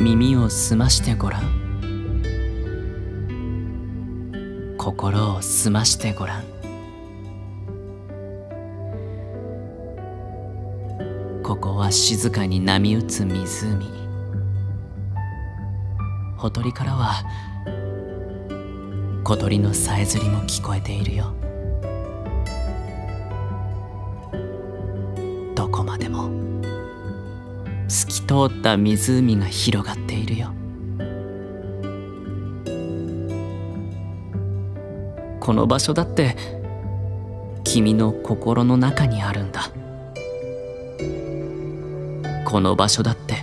耳を澄ましてごらん。心を澄ましてごらん。ここは静かに波打つ湖。ほとりからは小鳥のさえずりも聞こえているよ。どこまでも。通った湖が広がっているよ。この場所だって君の心の中にあるんだ。この場所だって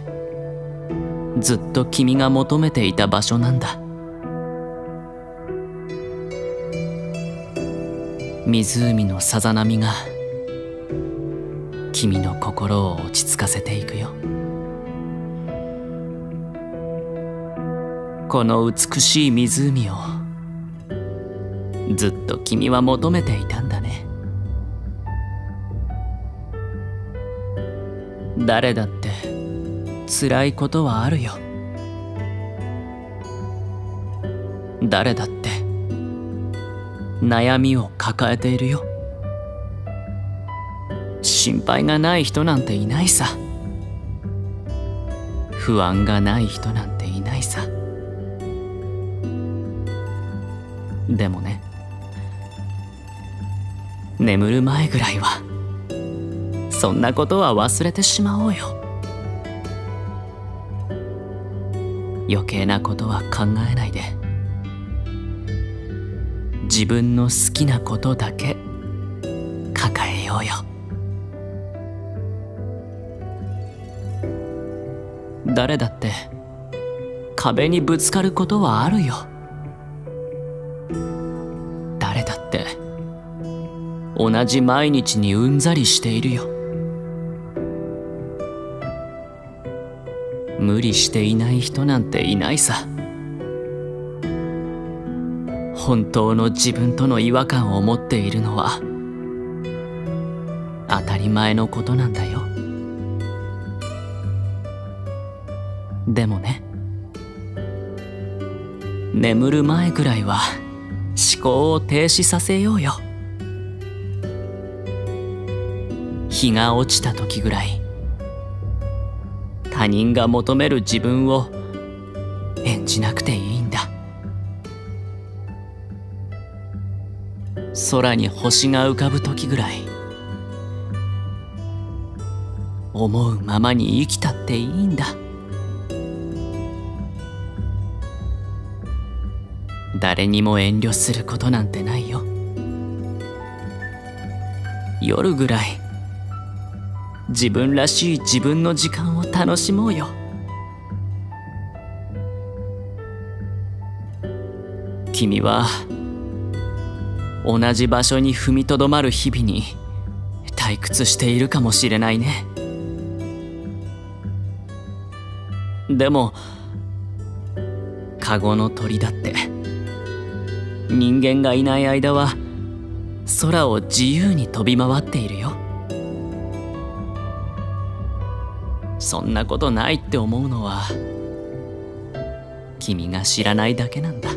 ずっと君が求めていた場所なんだ。湖のさざ波が君の心を落ち着かせていくよ。この美しい湖を。ずっと君は求めていたんだね。誰だって辛いことはあるよ。誰だって悩みを抱えているよ。心配がない人なんていないさ。不安がない人なんていないさ。でもね。眠る前ぐらいはそんなことは忘れてしまおうよ。余計なことは考えないで。自分の好きなことだけ抱えようよ。誰だって壁にぶつかることはあるよ。同じ毎日にうんざりしているよ。無理していない人なんていないさ。本当の自分との違和感を持っているのは当たり前のことなんだよ。でもね眠る前ぐらいは思考を停止させようよ。日が落ちた時ぐらい他人が求める自分を演じなくていいんだ。空に星が浮かぶ時ぐらい思うままに生きたっていいんだ。誰にも遠慮することなんてないよ。夜ぐらい自分らしい自分の時間を楽しもうよ。君は同じ場所に踏みとどまる日々に退屈しているかもしれないね。でもカゴの鳥だって人間がいない間は空を自由に飛び回っているよ。そんなことないって思うのは君が知らないだけなんだ。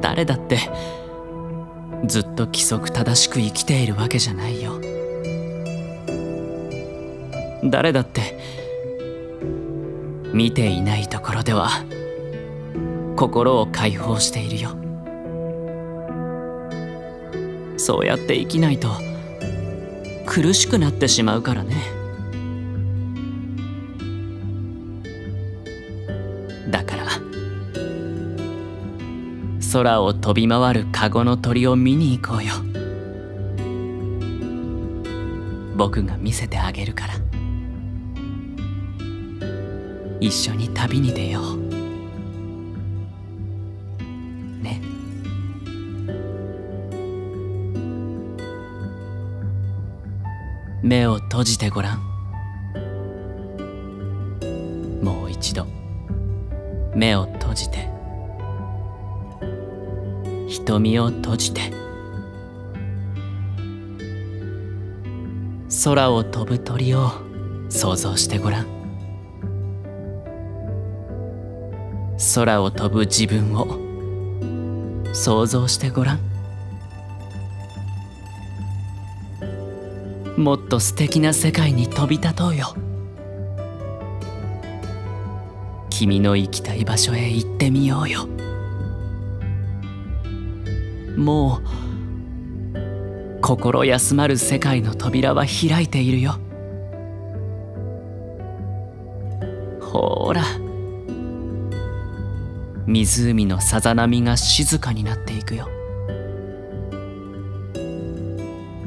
誰だってずっと規則正しく生きているわけじゃないよ。誰だって見ていないところでは心を解放しているよ。そうやって生きないと苦しくなってしまうからね。だから空を飛び回るカゴの鳥を見に行こうよ。僕が見せてあげるから。一緒に旅に出よう。目を閉じてごらん。もう一度。目を閉じて。瞳を閉じて。空を飛ぶ鳥を想像してごらん。空を飛ぶ自分を想像してごらん。もっと素敵な世界に飛び立とうよ。君の行きたい場所へ行ってみようよ。もう心休まる世界の扉は開いているよ。ほーら。湖のさざ波が静かになっていくよ。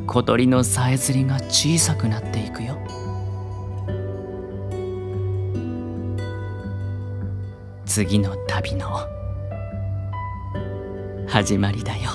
小鳥のさえずりが小さくなっていくよ。次の旅の始まりだよ。